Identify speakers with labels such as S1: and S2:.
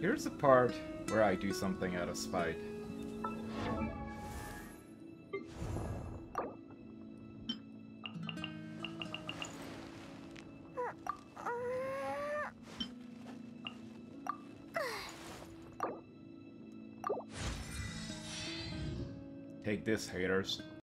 S1: Here's the part where I do something out of spite. Take this, haters.